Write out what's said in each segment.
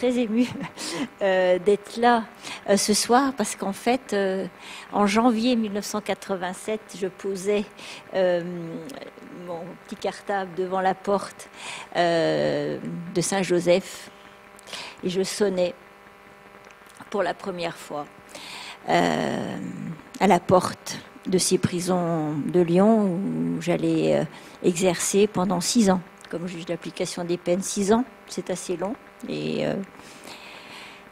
très émue euh, d'être là euh, ce soir parce qu'en fait, euh, en janvier 1987, je posais mon petit cartable devant la porte de Saint-Joseph et je sonnais pour la première fois à la porte de ces prisons de Lyon où j'allais exercer pendant six ans comme juge d'application des peines, six ans, c'est assez long. Et euh,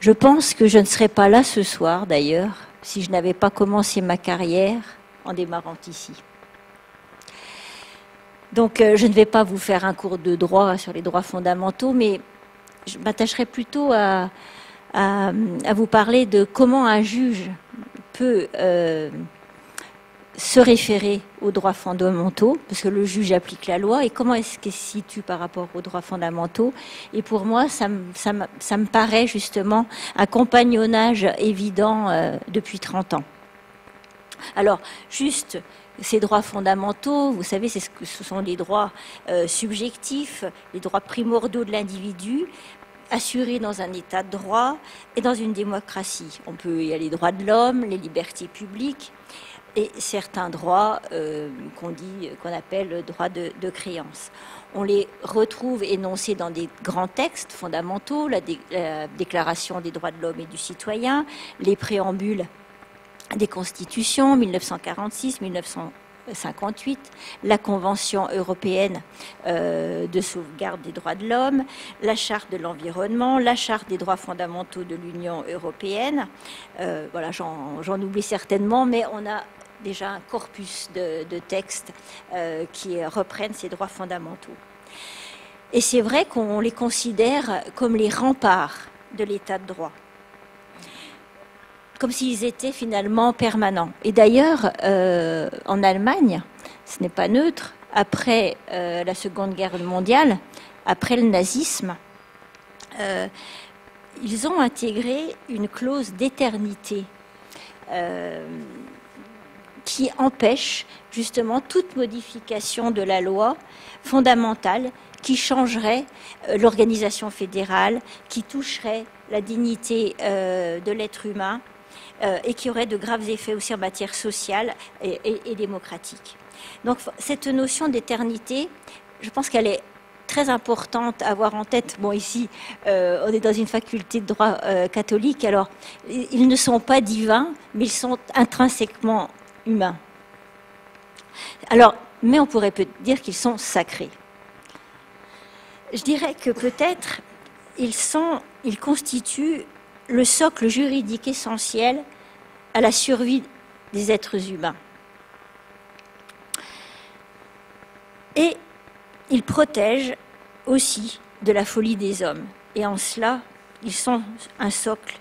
je pense que je ne serais pas là ce soir, d'ailleurs, si je n'avais pas commencé ma carrière en démarrant ici. Donc, euh, je ne vais pas vous faire un cours de droit sur les droits fondamentaux, mais je m'attacherai plutôt à, vous parler de comment un juge peut euh, se référer aux droits fondamentaux, parce que le juge applique la loi, et comment est-ce qu'il se situe par rapport aux droits fondamentaux? Et pour moi, ça, me paraît justement un compagnonnage évident euh, depuis 30 ans. Alors, juste ces droits fondamentaux, vous savez, ce, que, ce sont les droits euh, subjectifs, les droits primordiaux de l'individu, assurés dans un état de droit et dans une démocratie. On peut, il y a les droits de l'homme, les libertés publiques, et certains droits euh, qu'on dit, qu'on appelle droits de, créance. On les retrouve énoncés dans des grands textes fondamentaux, la, Déclaration des droits de l'homme et du citoyen, les préambules des constitutions 1946, 1958, la Convention européenne euh, de sauvegarde des droits de l'homme, la Charte de l'environnement, la Charte des droits fondamentaux de l'Union européenne. Euh, voilà, j'en oublie certainement, mais on a déjà un corpus de, textes euh, qui reprennent ces droits fondamentaux. Et c'est vrai qu'on les considère comme les remparts de l'état de droit, comme s'ils étaient finalement permanents. Et d'ailleurs, euh, en Allemagne, ce n'est pas neutre, après euh, la Seconde Guerre mondiale, après le nazisme, ils ont intégré une clause d'éternité qui empêche justement toute modification de la loi fondamentale qui changerait euh, l'organisation fédérale, qui toucherait la dignité euh, de l'être humain euh, et qui aurait de graves effets aussi en matière sociale et, démocratique. Donc cette notion d'éternité, je pense qu'elle est très importante à avoir en tête. Bon, ici, on est dans une faculté de droit catholique, alors ils ne sont pas divins, mais ils sont intrinsèquement humains. Alors, mais on pourrait dire qu'ils sont sacrés. Je dirais que peut-être ils, ils constituent le socle juridique essentiel à la survie des êtres humains. Et ils protègent aussi de la folie des hommes. Et en cela, ils sont un socle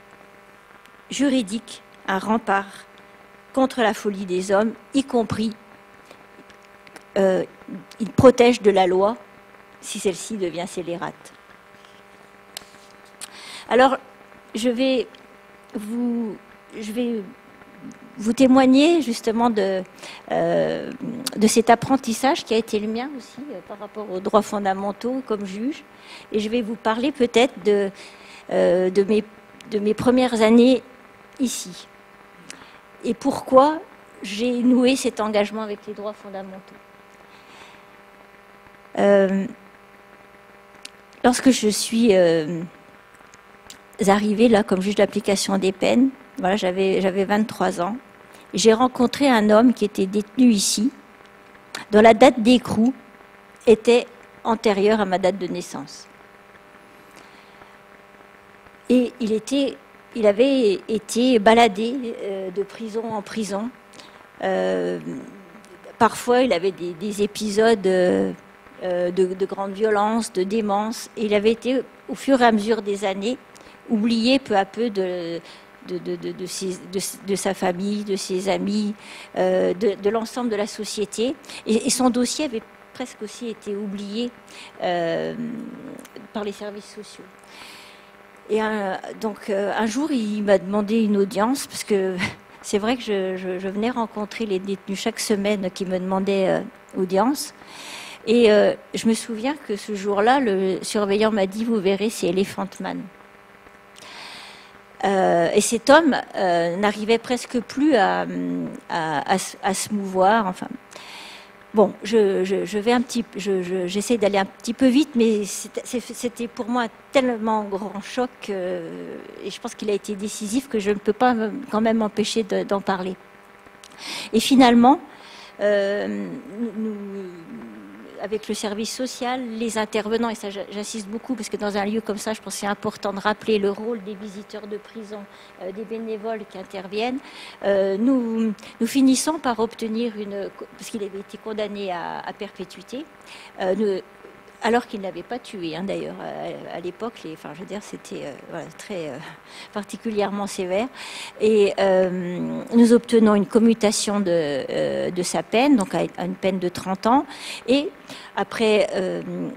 juridique, un rempart contre la folie des hommes, y compris euh, il protège de la loi si celle-ci devient scélérate. Alors, je vais vous, je vais vous témoigner justement de, euh, de cet apprentissage qui a été le mien aussi euh, par rapport aux droits fondamentaux comme juge. Et je vais vous parler peut-être de, de, mes, de mes premières années ici et pourquoi j'ai noué cet engagement avec les droits fondamentaux. Euh, lorsque je suis euh, arrivée là comme juge d'application des peines, voilà, j'avais, j'avais 23 ans, j'ai rencontré un homme qui était détenu ici, dont la date d'écrou était antérieure à ma date de naissance. Et il était il avait été baladé euh, de prison en prison. Euh, parfois, il avait des, épisodes euh, de, grande violence, de démence. Il avait été, au fur et à mesure des années, oublié peu à peu de, de, sa famille, de ses amis, de, l'ensemble de la société. Et, son dossier avait presque aussi été oublié par les services sociaux. Et donc euh, un jour, il m'a demandé une audience parce que c'est vrai que je, venais rencontrer les détenus chaque semaine qui me demandaient euh, audience. Et euh, je me souviens que ce jour-là, le surveillant m'a dit, vous verrez, c'est Elephant Man. et cet homme n'arrivait presque plus à, à, se mouvoir. Enfin, bon, je, vais un petit, j'essaie d'aller un petit peu vite, mais c'était pour moi tellement grand choc et je pense qu'il a été décisif que je ne peux pas quand même m'empêcher d'en parler. Et finalement, euh, avec le service social, les intervenants, et ça j'insiste beaucoup parce que dans un lieu comme ça, je pense que c'est important de rappeler le rôle des visiteurs de prison, euh, des bénévoles qui interviennent. Euh, nous, nous finissons par obtenir une, parce qu'il avait été condamné à, perpétuité, alors qu'il n'avait pas tué, hein, d'ailleurs, à, l'époque. Enfin, je veux c'était euh, très euh, particulièrement sévère. Et euh, nous obtenons une commutation de, sa peine, donc à, une peine de 30 ans. Et après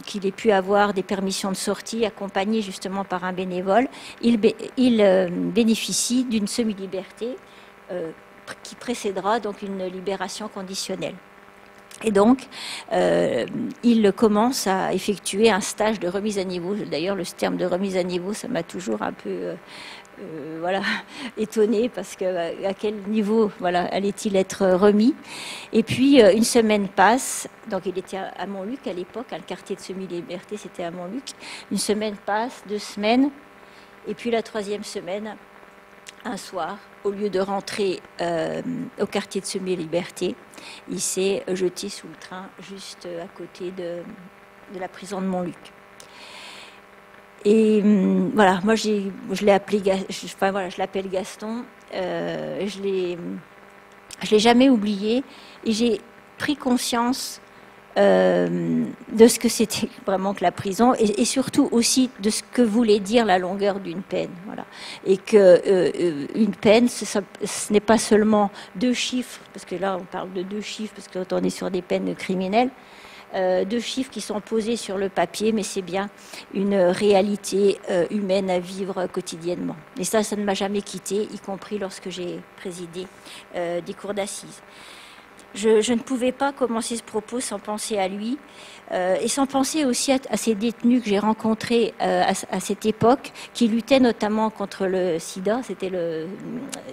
qu'il ait pu avoir des permissions de sortie accompagnées justement par un bénévole, il, il bénéficie d'une semi-liberté qui précédera donc une libération conditionnelle. Et donc, euh, il commence à effectuer un stage de remise à niveau. D'ailleurs, le terme de remise à niveau, ça m'a toujours un peu euh, euh, voilà, étonné parce que à quel niveau voilà, allait-il être remis Et puis, une semaine passe. Donc, il était à Montluc à l'époque, le quartier de semi-liberté, c'était à Montluc. Une semaine passe, deux semaines. Et puis, la troisième semaine, un soir, au lieu de rentrer euh, au quartier de Semi-Liberté, il s'est jeté sous le train juste à côté de, la prison de Montluc. Et hum, voilà, moi je l'ai appelé, je l'appelle Gaston. Euh, je l'ai, l'ai jamais oublié et j'ai pris conscience euh, de ce que c'était vraiment que la prison et, surtout aussi de ce que voulait dire la longueur d'une peine. Voilà. Et que euh, euh, une peine, ce, n'est pas seulement deux chiffres, parce que là on parle de deux chiffres, parce que on est sur des peines criminelles. deux chiffres qui sont posés sur le papier, mais c'est bien une réalité humaine à vivre quotidiennement. Et ça, ça ne m'a jamais quitté, y compris lorsque j'ai présidé des cours d'assises. Je, ne pouvais pas commencer ce propos sans penser à lui euh, et sans penser aussi à, ces détenus que j'ai rencontrés euh, à, cette époque, qui luttaient notamment contre le sida. C'était le,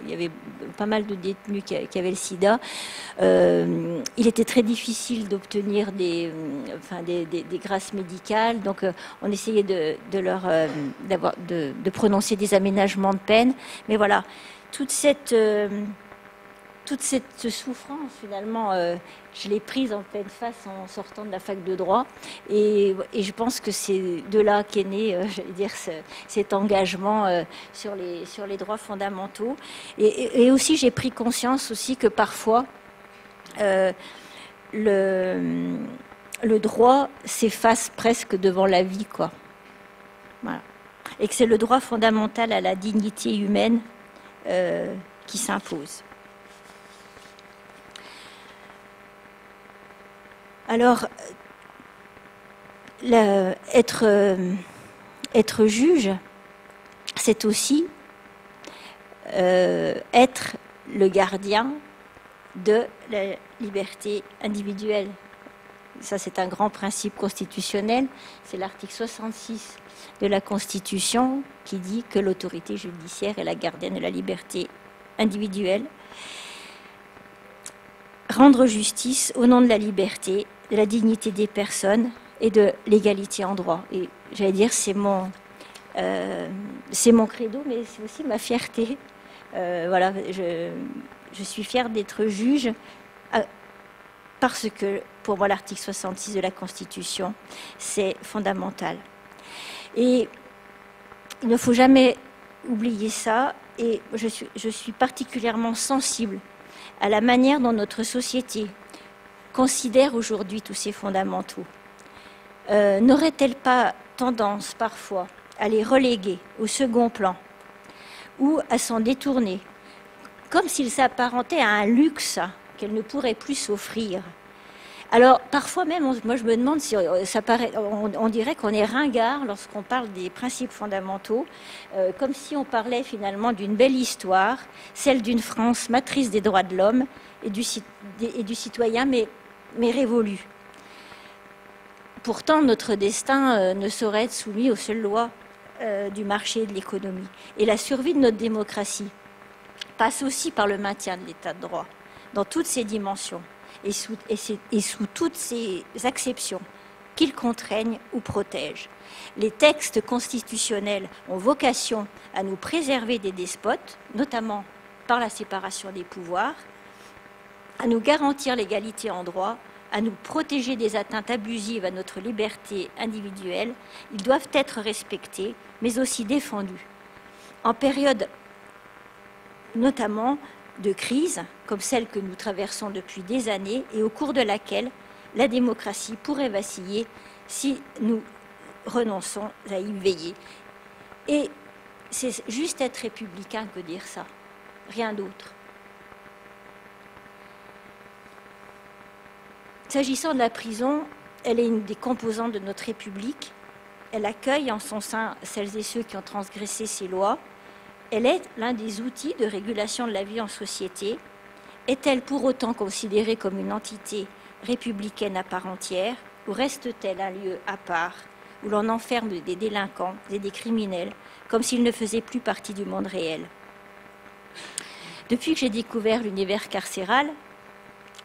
il y avait pas mal de détenus qui, avaient le sida. Euh, il était très difficile d'obtenir des, enfin, des, grâces médicales, donc on essayait de, de leur, d'avoir, de, de, prononcer des aménagements de peine. Mais voilà, toute cette toute cette souffrance, finalement, euh, je l'ai prise en pleine face en sortant de la fac de droit. Et, je pense que c'est de là qu'est né, euh, dire, cet engagement euh, sur, les, droits fondamentaux. Et, aussi, j'ai pris conscience aussi que parfois, le, droit s'efface presque devant la vie, quoi. Et que c'est le droit fondamental à la dignité humaine qui s'impose. Alors, être, euh, être, juge, c'est aussi euh, être le gardien de la liberté individuelle. Ça, c'est un grand principe constitutionnel. C'est l'article 66 de la Constitution qui dit que l'autorité judiciaire est la gardienne de la liberté individuelle. Rendre justice au nom de la liberté de la dignité des personnes et de l'égalité en droit. Et j'allais dire, c'est mon, euh, mon credo, mais c'est aussi ma fierté. Euh, voilà, je, je, suis fière d'être juge euh, parce que pour moi, l'article 66 de la Constitution, c'est fondamental. Et il ne faut jamais oublier ça. Et je suis, je suis particulièrement sensible à la manière dont notre société considère aujourd'hui tous ces fondamentaux, euh, n'aurait-elle pas tendance parfois à les reléguer au second plan ou à s'en détourner, comme s'ils s'apparentaient à un luxe qu'elle ne pourrait plus s'offrir? Alors parfois même, moi je me demande si euh, ça paraît, on, dirait qu'on est ringard lorsqu'on parle des principes fondamentaux, euh, comme si on parlait finalement d'une belle histoire, celle d'une France matrice des droits de l'homme et du, et du citoyen, mais mais révolue. Pourtant, notre destin euh, ne saurait être soumis aux seules lois euh, du marché et de l'économie. Et la survie de notre démocratie passe aussi par le maintien de l'état de droit, dans toutes ses dimensions et sous, toutes ses acceptions, qu'il contraigne ou protège. Les textes constitutionnels ont vocation à nous préserver des despotes, notamment par la séparation des pouvoirs, à nous garantir l'égalité en droit, à nous protéger des atteintes abusives à notre liberté individuelle, ils doivent être respectés, mais aussi défendus. En période notamment de crise, comme celle que nous traversons depuis des années et au cours de laquelle la démocratie pourrait vaciller si nous renonçons à y veiller. Et c'est juste être républicain que dire ça, rien d'autre. S'agissant de la prison, elle est une des composantes de notre République. Elle accueille en son sein celles et ceux qui ont transgressé ses lois. Elle est l'un des outils de régulation de la vie en société. Est-elle pour autant considérée comme une entité républicaine à part entière ou reste-t-elle un lieu à part où l'on enferme des délinquants et des criminels comme s'ils ne faisaient plus partie du monde réel? Depuis que j'ai découvert l'univers carcéral,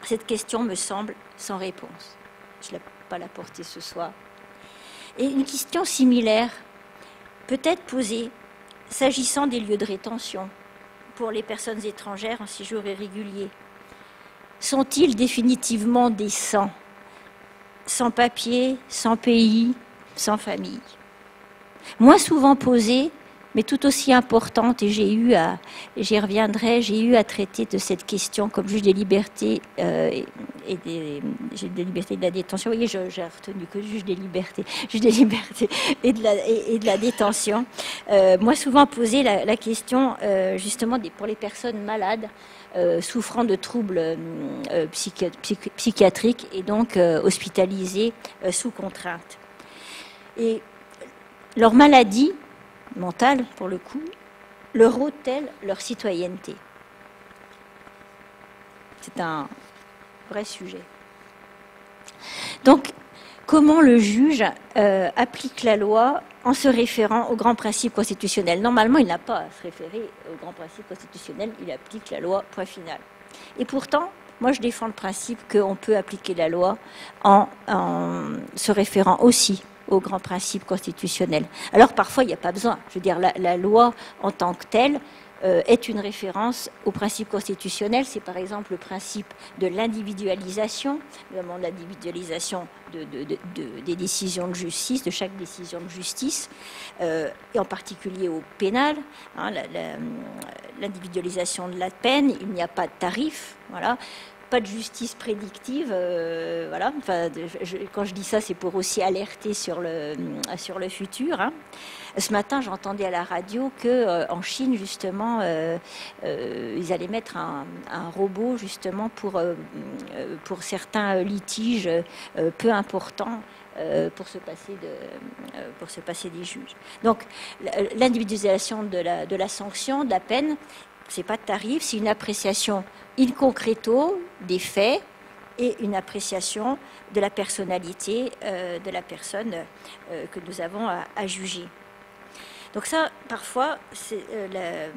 cette question me semble sans réponse. Je ne l'ai pas la porter ce soir. Et une question similaire peut être posée s'agissant des lieux de rétention pour les personnes étrangères en séjour irrégulier. Sont-ils définitivement des sans Sans papier, sans pays, sans famille? Moins souvent posée mais tout aussi importante, et j'ai eu à, j'y reviendrai, j'ai eu à traiter de cette question comme juge des libertés euh, et, des, des, libertés de la détention. Vous voyez, j'ai retenu que juge des libertés, juge des libertés et de la, et, de la détention. Euh, moi, souvent posé la, question euh, justement des, pour les personnes malades. souffrant de troubles psychiatriques et donc hospitalisées sous contrainte. Et leur maladie mentale, pour le coup, leur ôte-t-elle leur citoyenneté C'est un vrai sujet. Donc, comment le juge euh, applique la loi en se référant aux grands principes constitutionnels Normalement, il n'a pas à se référer aux grands principes constitutionnels, il applique la loi, point final. Et pourtant, moi, je défends le principe qu'on peut appliquer la loi en se référant aussi aux grands principes constitutionnels. Alors parfois, il n'y a pas besoin. Je veux dire, la, loi en tant que telle euh, est une référence aux principes constitutionnels. C'est par exemple le principe de l'individualisation, notamment l'individualisation de, des décisions de justice, de chaque décision de justice, euh, et en particulier au pénal. Hein, l'individualisation de la peine, il n'y a pas de tarif. Voilà pas de justice prédictive. Euh, voilà. Enfin, quand je dis ça, c'est pour aussi alerter sur le, sur le futur. Hein. Ce matin, j'entendais à la radio que euh, en Chine, justement, euh, ils allaient mettre un, robot justement pour, pour certains litiges peu importants. pour se passer de, pour se passer des juges. Donc l'individualisation de la, de la sanction, de la peine, c'est pas de tarif, c'est une appréciation in concreto des faits et une appréciation de la personnalité euh, de la personne euh, que nous avons à, juger. Donc ça, parfois, euh,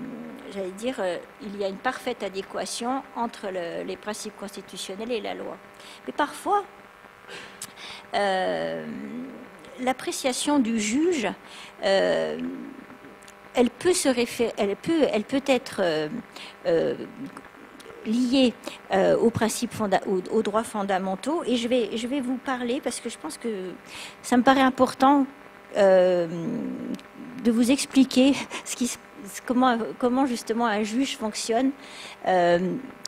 j'allais dire, il y a une parfaite adéquation entre les principes constitutionnels et la loi. Mais parfois, l'appréciation du juge elle peut se elle peut, elle peut être euh, euh, liée euh, aux principes aux, droits fondamentaux. Et je vais, je vais vous parler parce que je pense que ça me paraît important de vous expliquer ce qui, comment, comment justement un juge fonctionne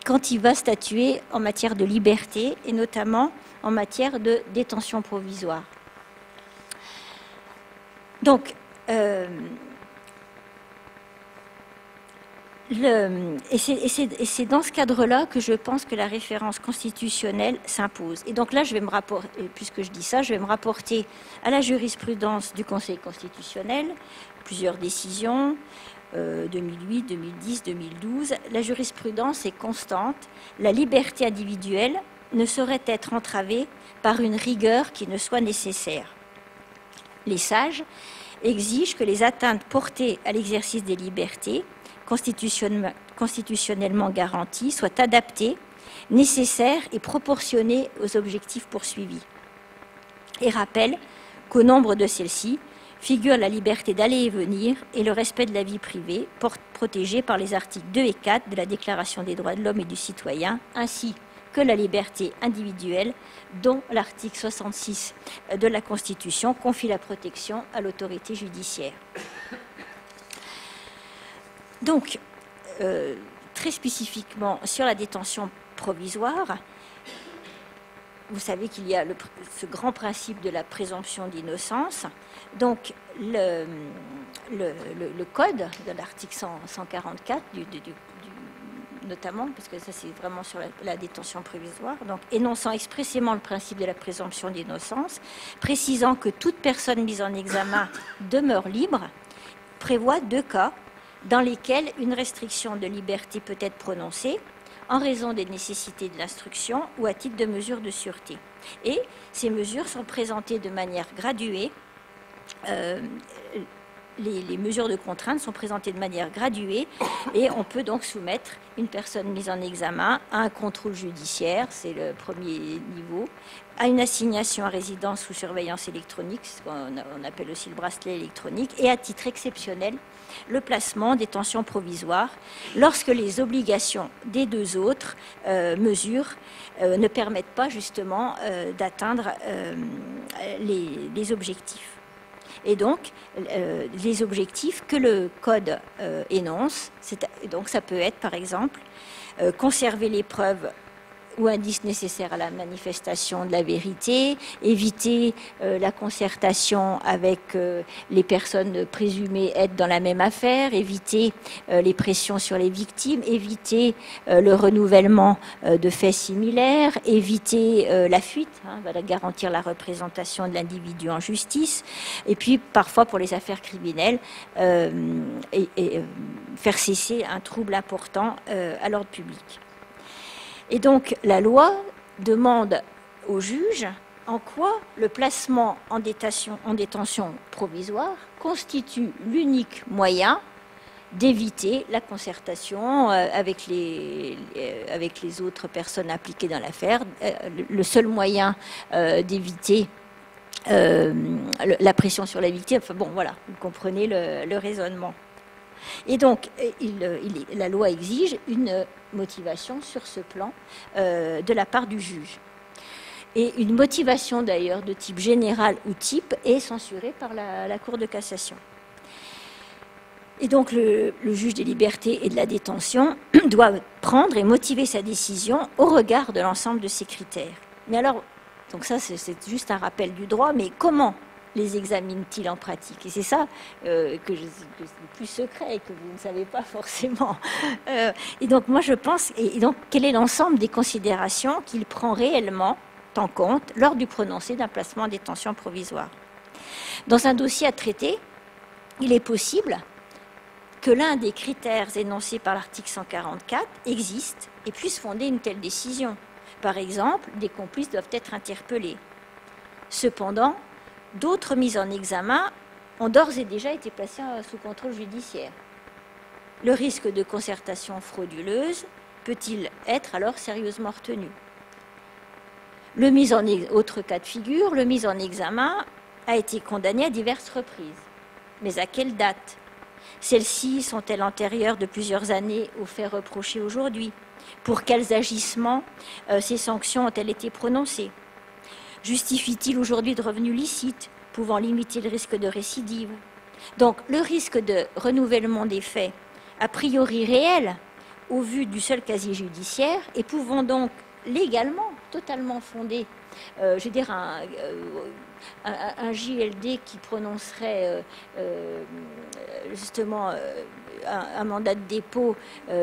quand il va statuer en matière de liberté et notamment en matière de détention provisoire. Donc, et c'est dans ce cadre-là que je pense que la référence constitutionnelle s'impose. Et donc là, je vais me rapporter, puisque je dis ça, je vais me rapporter à la jurisprudence du Conseil constitutionnel, plusieurs décisions, 2008, 2010, 2012. La jurisprudence est constante. La liberté individuelle ne saurait être entravée par une rigueur qui ne soit nécessaire. Les sages exige que les atteintes portées à l'exercice des libertés constitutionnellement garanties soient adaptées, nécessaires et proportionnées aux objectifs poursuivis. Et rappelle qu'au nombre de celles-ci figure la liberté d'aller et venir et le respect de la vie privée, protégée par les articles 2 et 4 de la Déclaration des droits de l'homme et du citoyen, ainsi que la liberté individuelle dont l'article 66 de la Constitution confie la protection à l'autorité judiciaire. Donc, euh, très spécifiquement sur la détention provisoire, vous savez qu'il y a ce grand principe de la présomption d'innocence. Donc, le, code de l'article 144 du, notamment, parce que ça c'est vraiment sur la, détention provisoire, donc énonçant expressément le principe de la présomption d'innocence, précisant que toute personne mise en examen demeure libre, prévoit deux cas dans lesquels une restriction de liberté peut être prononcée en raison des nécessités de l'instruction ou à titre de mesure de sûreté. Et ces mesures sont présentées de manière graduée. Euh, les, mesures de contrainte sont présentées de manière graduée et on peut donc soumettre une personne mise en examen à un contrôle judiciaire, c'est le premier niveau, à une assignation à résidence sous surveillance électronique, ce qu'on appelle aussi le bracelet électronique, et à titre exceptionnel, le placement des tensions provisoires lorsque les obligations des deux autres euh, mesures euh, ne permettent pas justement euh, d'atteindre les objectifs et donc les objectifs que le code énonce. Donc ça peut être par exemple conserver les preuves ou indices nécessaires à la manifestation de la vérité, éviter euh, la concertation avec euh, les personnes présumées être dans la même affaire, éviter euh, les pressions sur les victimes, éviter le renouvellement de faits similaires, éviter la fuite, hein, garantir la représentation de l'individu en justice, et puis parfois pour les affaires criminelles, et, faire cesser un trouble important à l'ordre public. Et donc la loi demande au juge en quoi le placement en détention, provisoire constitue l'unique moyen d'éviter la concertation euh, avec les, euh, avec les autres personnes impliquées dans l'affaire, euh, le seul moyen d'éviter la pression sur la victime. Enfin bon, voilà, vous comprenez le raisonnement. Et donc, euh, la loi exige une motivation sur ce plan euh, de la part du juge. Et une motivation d'ailleurs de type général ou type est censurée par la, Cour de cassation. Et donc le, juge des libertés et de la détention doit prendre et motiver sa décision au regard de l'ensemble de ces critères. Mais alors, donc ça c'est juste un rappel du droit, mais comment les examine-t-il en pratique Et c'est ça euh, que, je, le plus secret et que vous ne savez pas forcément. Euh, et donc moi je pense, et donc quel est l'ensemble des considérations qu'il prend réellement en compte lors du prononcé d'un placement en détention provisoire? Dans un dossier à traiter, il est possible que l'un des critères énoncés par l'article 144 existe et puisse fonder une telle décision. Par exemple, des complices doivent être interpellés. Cependant, d'autres mises en examen ont d'ores et déjà été placées sous contrôle judiciaire. Le risque de concertation frauduleuse peut-il être alors sérieusement retenu? Le autre cas de figure, le mise en examen a été condamné à diverses reprises. Mais à quelle date? Celles-ci sont-elles antérieures de plusieurs années aux faits reprochés aujourd'hui? Pour quels agissements euh, ces sanctions ont-elles été prononcées? Justifie-t-il aujourd'hui de revenus licites pouvant limiter le risque de récidive? Donc le risque de renouvellement des faits, a priori réel, au vu du seul casier judiciaire, et pouvant donc légalement, totalement fonder, euh, je veux dire, un, euh, JLD qui prononcerait euh, justement un, mandat de dépôt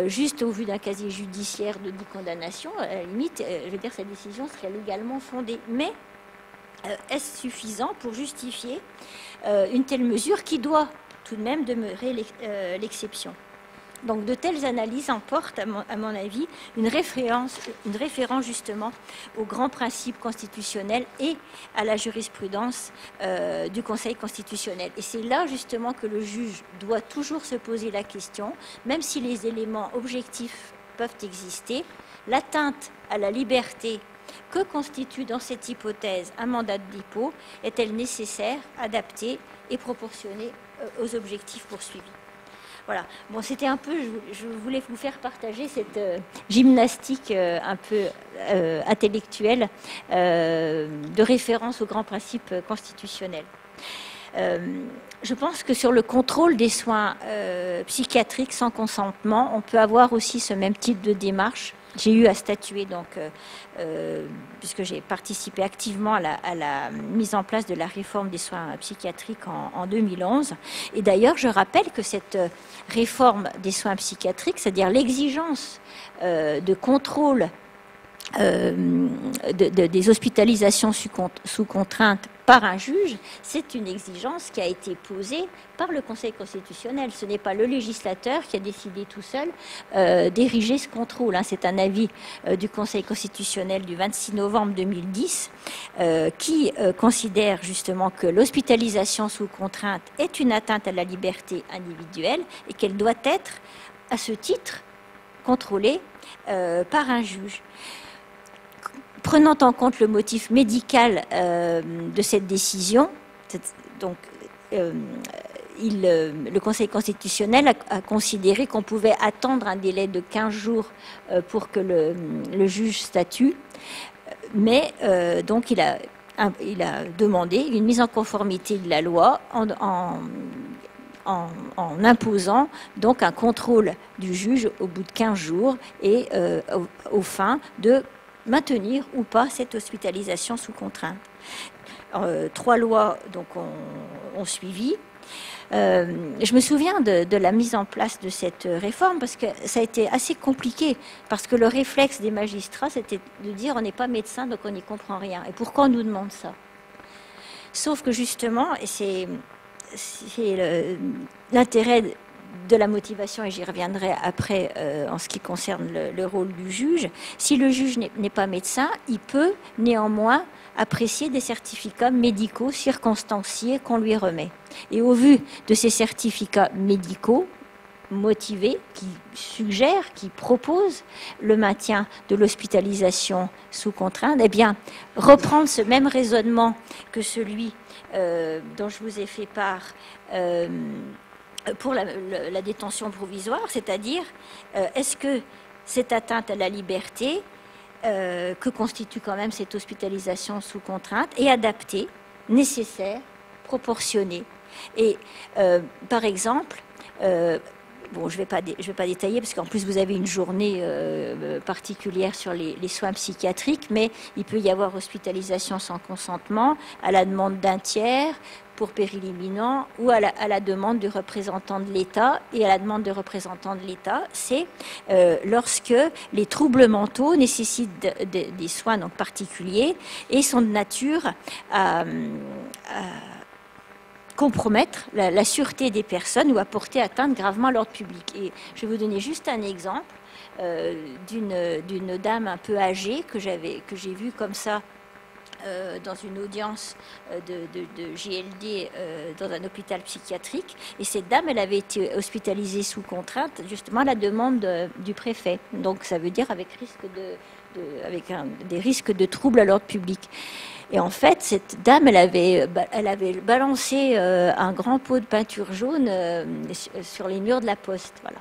juste au vu d'un casier judiciaire de 10 condamnations, à la limite, je veux dire, sa décision serait légalement fondée. Mais est-ce suffisant pour justifier euh, une telle mesure qui doit tout de même demeurer euh, l'exception? Donc de telles analyses emportent, à mon, avis, une référence, justement aux grands principes constitutionnels et à la jurisprudence euh, du Conseil constitutionnel. Et c'est là justement que le juge doit toujours se poser la question, même si les éléments objectifs peuvent exister, l'atteinte à la liberté que constitue dans cette hypothèse un mandat de dépôt est-elle nécessaire, adaptée et proportionnée euh, aux objectifs poursuivis? Voilà. Bon, c'était un peu, je, voulais vous faire partager cette euh, gymnastique euh, un peu intellectuelle de référence aux grands principes constitutionnels. je pense que sur le contrôle des soins psychiatriques sans consentement, on peut avoir aussi ce même type de démarche j'ai eu à statuer, donc, euh, euh, puisque j'ai participé activement à la, mise en place de la réforme des soins psychiatriques en, 2011. Et d'ailleurs, je rappelle que cette réforme des soins psychiatriques, c'est-à-dire l'exigence euh, de contrôle des hospitalisations sous contrainte par un juge, c'est une exigence qui a été posée par le Conseil constitutionnel. Ce n'est pas le législateur qui a décidé tout seul euh, d'ériger ce contrôle. Hein. C'est un avis euh, du Conseil constitutionnel du 26 novembre 2010 euh, qui considère justement que l'hospitalisation sous contrainte est une atteinte à la liberté individuelle et qu'elle doit être, à ce titre, contrôlée par un juge prenant en compte le motif médical euh, de cette décision, donc, euh, euh, le Conseil constitutionnel a, considéré qu'on pouvait attendre un délai de 15 jours pour que le, juge statue, mais donc il a, demandé une mise en conformité de la loi en, imposant donc un contrôle du juge au bout de 15 jours et au fin de maintenir ou pas cette hospitalisation sous contrainte. Euh, trois lois donc ont, suivi. Euh, je me souviens de, la mise en place de cette réforme parce que ça a été assez compliqué parce que le réflexe des magistrats c'était de dire on n'est pas médecin donc on n'y comprend rien. Et pourquoi on nous demande ça? Sauf que justement, et c'est l'intérêt de la motivation, et j'y reviendrai après euh, en ce qui concerne le, rôle du juge, si le juge n'est pas médecin, il peut néanmoins apprécier des certificats médicaux circonstanciés qu'on lui remet. Et au vu de ces certificats médicaux, motivés, qui suggèrent, qui proposent le maintien de l'hospitalisation sous contrainte, eh bien, reprendre ce même raisonnement que celui euh, dont je vous ai fait part euh, pour la, détention provisoire, c'est-à-dire euh, est-ce que cette atteinte à la liberté euh, que constitue quand même cette hospitalisation sous contrainte est adaptée, nécessaire, proportionnée? Et euh, par exemple, bon, je ne vais, pas, détailler parce qu'en plus vous avez une journée particulière sur les, les, soins psychiatriques, mais il peut y avoir hospitalisation sans consentement à la demande d'un tiers, pour péril imminent ou à la, demande du représentant de l'État. Et à la demande du représentant de l'État, c'est euh, lorsque les troubles mentaux nécessitent des soins donc, particuliers et sont de nature à, compromettre la, sûreté des personnes ou à porter atteinte gravement à l'ordre public. Et je vais vous donner juste un exemple. Euh, d'une dame un peu âgée que j'ai vue comme ça euh, dans une audience euh, de, JLD euh, dans un hôpital psychiatrique. Et cette dame, elle avait été hospitalisée sous contrainte, justement à la demande du préfet. Donc ça veut dire avec, de, des risques de troubles à l'ordre public. Et en fait, cette dame, elle avait, elle avait balancé un grand pot de peinture jaune sur les murs de la poste. Voilà.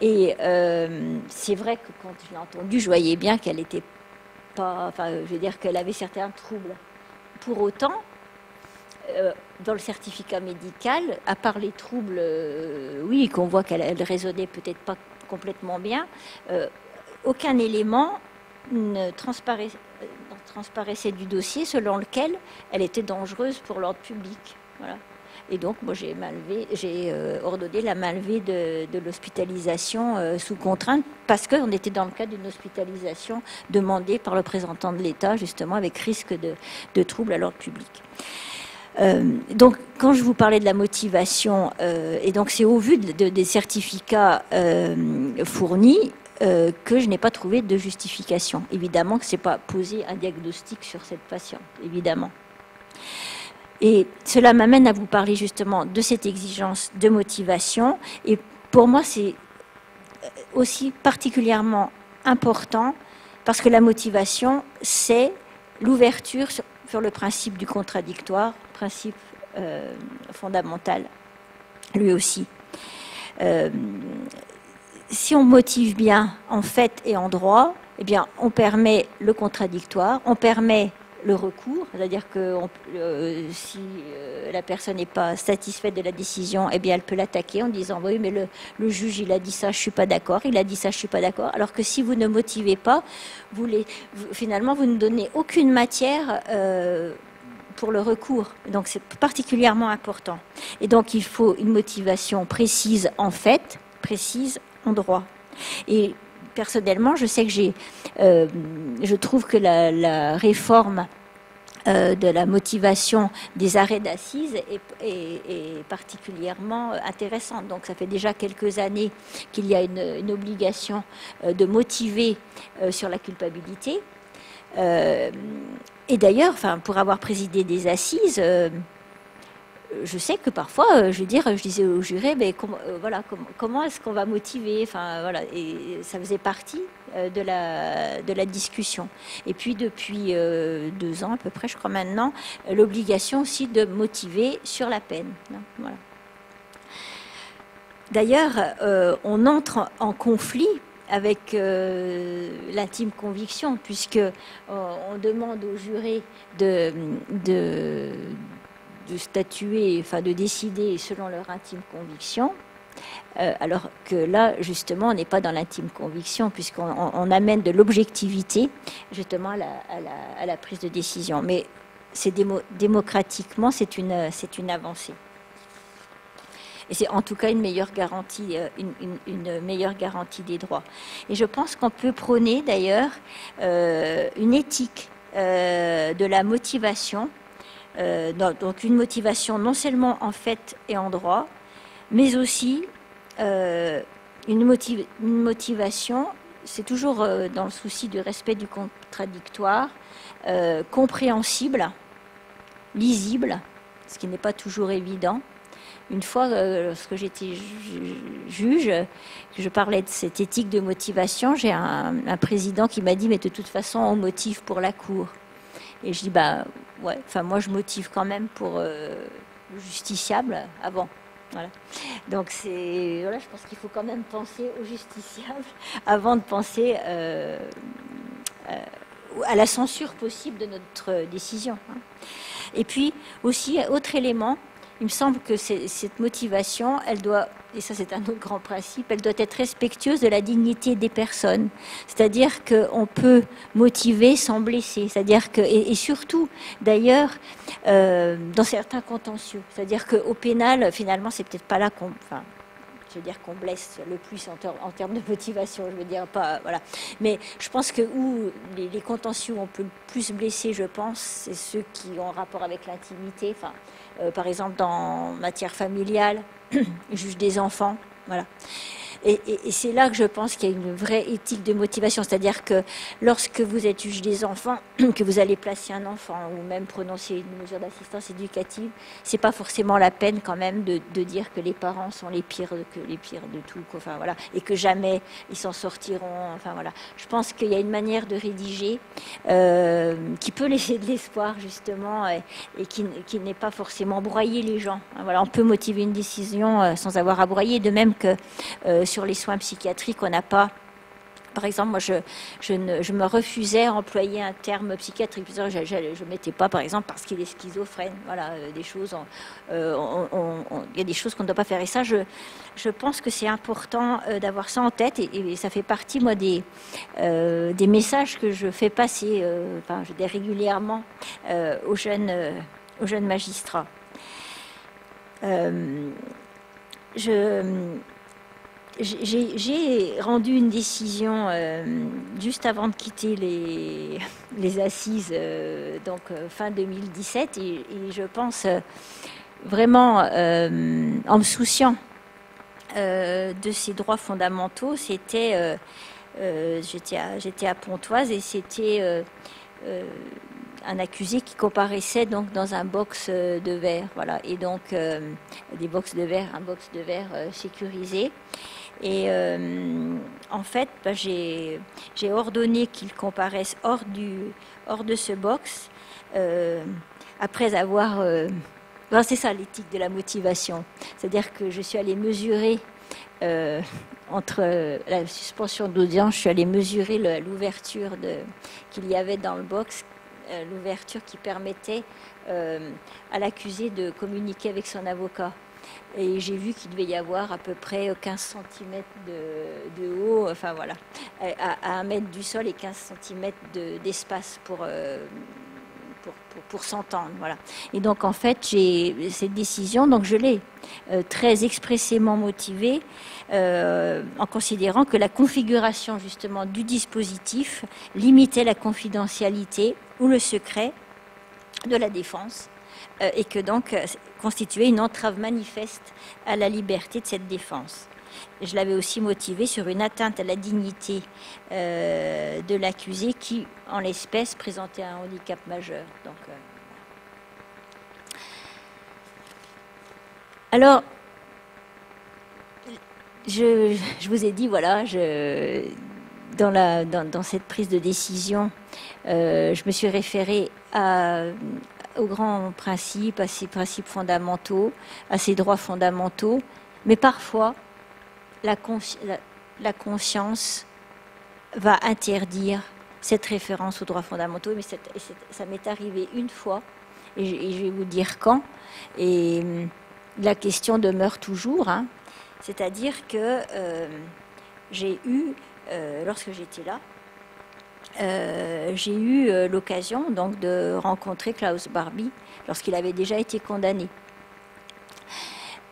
Et c'est vrai que quand je l'ai entendue, je voyais bien qu'elle était je veux dire qu'elle avait certains troubles. Pour autant, euh, dans le certificat médical, à part les troubles, euh, oui, qu'on voit qu'elle raisonnait peut-être pas complètement bien, euh, aucun élément ne transparaissait, transparaissait du dossier selon lequel elle était dangereuse pour l'ordre public. Voilà. Et donc, moi, j'ai euh, ordonné la malvée de, l'hospitalisation euh, sous contrainte parce qu'on était dans le cadre d'une hospitalisation demandée par le représentant de l'État, justement, avec risque de, troubles à l'ordre public. donc, quand je vous parlais de la motivation, et donc c'est au vu des certificats fournis, que je n'ai pas trouvé de justification. Évidemment que ce n'est pas poser un diagnostic sur cette patiente, évidemment. Et cela m'amène à vous parler justement de cette exigence de motivation. Et pour moi, c'est aussi particulièrement important parce que la motivation, c'est l'ouverture sur, le principe du contradictoire, principe euh, fondamental, lui aussi. Euh, si on motive bien en fait et en droit, eh bien, on permet le contradictoire, on permet le recours, c'est-à-dire que euh, si euh, la personne n'est pas satisfaite de la décision, eh bien elle peut l'attaquer en disant oui mais le, juge il a dit ça, je suis pas d'accord, il a dit ça, je suis pas d'accord. Alors que si vous ne motivez pas, finalement vous ne donnez aucune matière. Euh, pour le recours. Donc c'est particulièrement important. Et donc il faut une motivation précise en fait, précise en droit. Et personnellement, je sais que j'ai, euh, je trouve que la, réforme euh, de la motivation des arrêts d'assises est, particulièrement intéressante. Donc ça fait déjà quelques années qu'il y a une, obligation euh, de motiver sur la culpabilité. et d'ailleurs, enfin, pour avoir présidé des assises, je sais que parfois, euh, je veux dire, je disais au juré, mais euh, voilà, comment est-ce qu'on va motiver Enfin, voilà, et ça faisait partie euh, de la, de la discussion. Et puis, depuis deux ans à peu près, je crois maintenant, l'obligation aussi de motiver sur la peine. Hein, D'ailleurs, on entre en conflit avec l'intime conviction, puisque on demande au juré de, de, de statuer, enfin de décider selon leur intime conviction. Euh, alors que là, justement, on n'est pas dans l'intime conviction, puisqu'on amène de l'objectivité, justement, à la, prise de décision. Mais c'est démocratiquement, c'est une, une avancée. Et c'est en tout cas une meilleure garantie, euh, une, meilleure garantie des droits. Et je pense qu'on peut prôner d'ailleurs euh, une éthique de la motivation euh, donc une motivation non seulement en fait et en droit, mais aussi euh, une, motivation, c'est toujours euh, dans le souci du respect du contradictoire, compréhensible, lisible, ce qui n'est pas toujours évident. Une fois, lorsque j'étais juge, je parlais de cette éthique de motivation, j'ai un, un président qui m'a dit, mais de toute façon, on motive pour la cour. Et je dis, bah ouais, enfin moi je motive quand même pour euh, le justiciable avant. Voilà. Donc c'est, voilà, je pense qu'il faut quand même penser au justiciable avant de penser euh, euh, à la censure possible de notre décision. Hein. Et puis aussi, autre élément, il me semble que cette motivation, elle doit, et ça c'est un autre grand principe, elle doit être respectueuse de la dignité des personnes. C'est-à-dire qu'on peut motiver sans blesser. C'est-à-dire que, et, surtout, d'ailleurs, euh, dans certains contentieux. C'est-à-dire qu'au pénal, finalement, c'est peut-être pas là qu'on, enfin, je veux dire qu'on blesse le plus en, termes de motivation, je veux dire pas, voilà. Mais je pense que où les, les contentieux on peut le plus blesser, je pense, c'est ceux qui ont rapport avec l'intimité. Enfin, euh, par exemple dans matière familiale, juge des enfants, voilà. Et, c'est là que je pense qu'il y a une vraie éthique de motivation. C'est-à-dire que lorsque vous êtes juge des enfants, que vous allez placer un enfant ou même prononcer une mesure d'assistance éducative, c'est pas forcément la peine quand même de, dire que les parents sont les pires que les pires de tout. Enfin voilà, et que jamais ils s'en sortiront. Enfin voilà. Je pense qu'il y a une manière de rédiger euh, qui peut laisser de l'espoir justement et, qui, n'est pas forcément broyer les gens. Voilà, on peut motiver une décision euh, sans avoir à broyer, de même que euh, sur les soins psychiatriques, on n'a pas par exemple, moi, je, je, me refusais à employer un terme psychiatrique. Je ne mettais pas, par exemple, parce qu'il est schizophrène. Voilà, euh, des choses. Euh, il y a des choses qu'on ne doit pas faire. Et ça, je, je pense que c'est important euh, d'avoir ça en tête. Et, ça fait partie, moi, des, des messages que je fais passer, enfin, je dis régulièrement aux jeunes, aux jeunes magistrats. je j'ai rendu une décision juste avant de quitter les, assises, donc fin 2017, et, je pense vraiment en me souciant de ces droits fondamentaux, c'était euh, j'étais à, Pontoise et c'était euh, euh, un accusé qui comparaissait donc dans un box de verre, voilà, et donc des box de verre, un box de verre sécurisé. Et en fait, bah, j'ai, ordonné qu'il comparaisse hors du, hors de ce box, après avoir, c'est ça l'éthique de la motivation, c'est-à-dire que je suis allée mesurer entre euh, la suspension d'audience, je suis allée mesurer l'ouverture qu'il y avait dans le box, euh, l'ouverture qui permettait euh, à l'accusé de communiquer avec son avocat. Et j'ai vu qu'il devait y avoir à peu près 15 cm de, haut, enfin voilà, à, un mètre du sol et 15 cm d'espace pour pour, s'entendre. Voilà. Et donc en fait, j'ai cette décision, donc je l'ai euh, très expressément motivée euh, en considérant que la configuration justement du dispositif limitait la confidentialité ou le secret de la défense euh, et que donc constituait une entrave manifeste à la liberté de cette défense je l'avais aussi motivé sur une atteinte à la dignité euh, de l'accusé qui, en l'espèce, présentait un handicap majeur. Donc, euh, Alors, je, vous ai dit, voilà, je, dans, la, dans, cette prise de décision, euh, je me suis référée à, aux grands principes, à ces principes fondamentaux, à ces droits fondamentaux, mais parfois, la, conscience va interdire cette référence aux droits fondamentaux. Mais ça m'est arrivé une fois, et je, vais vous dire quand. Et la question demeure toujours. Hein. C'est-à-dire que euh, j'ai eu, euh, lorsque j'étais là, euh, j'ai eu l'occasion donc de rencontrer Klaus Barbie lorsqu'il avait déjà été condamné.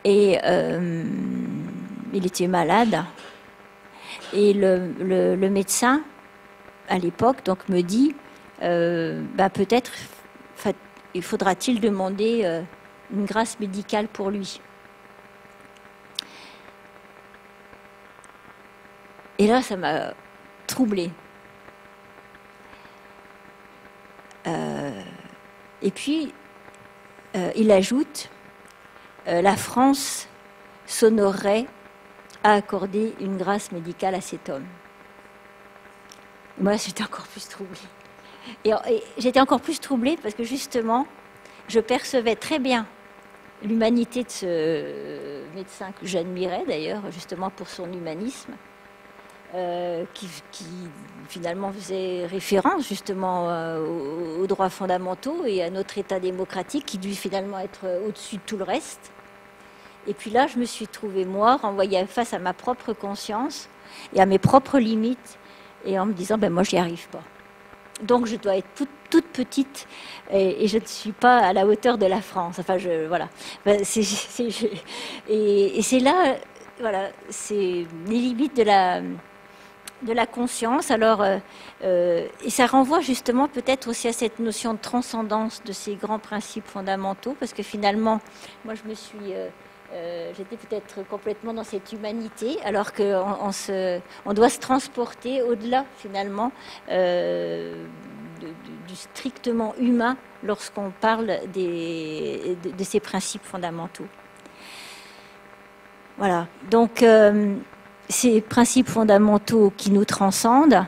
Et il était malade. Et le, médecin, à l'époque, donc me dit, euh, bah, peut-être il faudra-t-il demander euh, une grâce médicale pour lui. Et là, ça m'a troublée. Euh, et puis, il ajoute, la France s'honorerait à accorder une grâce médicale à cet homme. Moi, j'étais encore plus troublée. Et, j'étais encore plus troublée parce que justement, je percevais très bien l'humanité de ce médecin que j'admirais d'ailleurs, justement pour son humanisme, euh, qui, finalement faisait référence justement euh, aux, droits fondamentaux et à notre État démocratique qui dut finalement être au-dessus de tout le reste. Et puis là, je me suis trouvée, moi, renvoyée face à ma propre conscience et à mes propres limites, et en me disant, ben moi, j'y arrive pas. Donc, je dois être toute, petite et, je ne suis pas à la hauteur de la France. Enfin, voilà. Ben, et, c'est là, voilà, c'est les limites de la, de la conscience. Alors, euh, euh, et ça renvoie justement peut-être aussi à cette notion de transcendance de ces grands principes fondamentaux, parce que finalement, moi, je me suis euh, j'étais peut-être complètement dans cette humanité, alors qu'on on doit se transporter au-delà finalement du strictement humain lorsqu'on parle de, ces principes fondamentaux. Voilà, donc ces principes fondamentaux qui nous transcendent,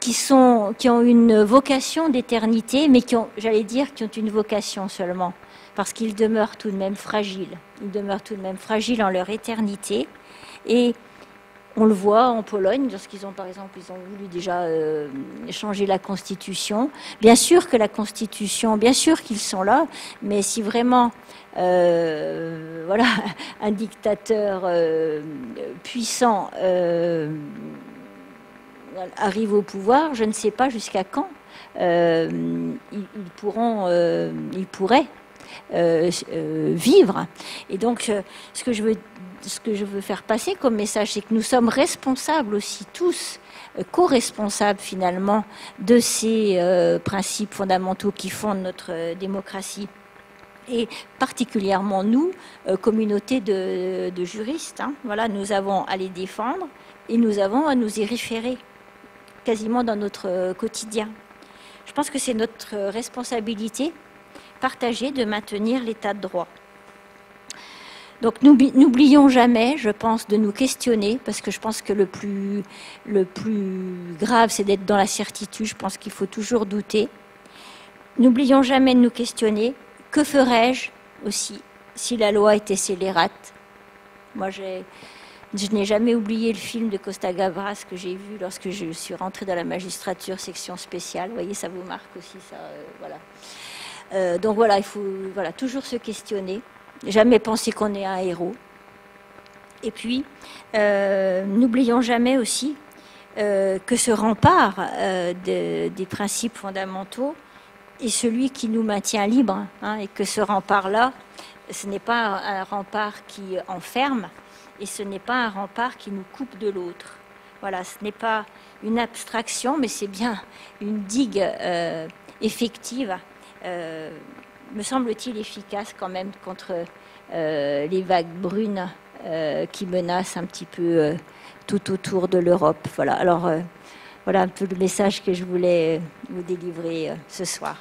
qui, sont, qui ont une vocation d'éternité, mais qui ont, j'allais dire, qui ont une vocation seulement parce qu'ils demeurent tout de même fragiles. Ils demeurent tout de même fragiles en leur éternité. Et on le voit en Pologne, lorsqu'ils ont, par exemple, ils ont voulu déjà euh, changer la constitution. Bien sûr que la constitution, bien sûr qu'ils sont là, mais si vraiment, euh, voilà, un dictateur euh, puissant arrive au pouvoir, je ne sais pas jusqu'à quand ils, pourront, ils pourraient euh, euh, vivre. Et donc, euh, ce que je veux ce que je veux faire passer comme message, c'est que nous sommes responsables aussi tous, euh, co-responsables finalement de ces euh, principes fondamentaux qui fondent notre démocratie. Et particulièrement nous, communauté de, juristes, hein, voilà, nous avons à les défendre et nous avons à nous y référer quasiment dans notre quotidien. Je pense que c'est notre responsabilité partagée de maintenir l'état de droit. Donc n'oublions jamais, je pense, de nous questionner, parce que je pense que le plus, grave, c'est d'être dans la certitude. Je pense qu'il faut toujours douter. N'oublions jamais de nous questionner. Que ferais-je aussi si la loi était scélérate? Moi, je n'ai jamais oublié le film de Costa Gavras que j'ai vu lorsque je suis rentrée dans la magistrature section spéciale. Vous voyez, ça vous marque aussi, ça. Euh, voilà. Euh, donc voilà, il faut toujours se questionner jamais penser qu'on est un héros. Et puis, euh, n'oublions jamais aussi euh, que ce rempart euh, des principes fondamentaux est celui qui nous maintient libres, hein, et que ce rempart-là, ce n'est pas un rempart qui enferme, et ce n'est pas un rempart qui nous coupe de l'autre. Voilà, ce n'est pas une abstraction, mais c'est bien une digue effective me semble-t-il, efficace quand même contre euh, les vagues brunes euh, qui menacent un petit peu euh, tout autour de l'Europe. Voilà. Alors, voilà un peu le message que je voulais vous délivrer ce soir.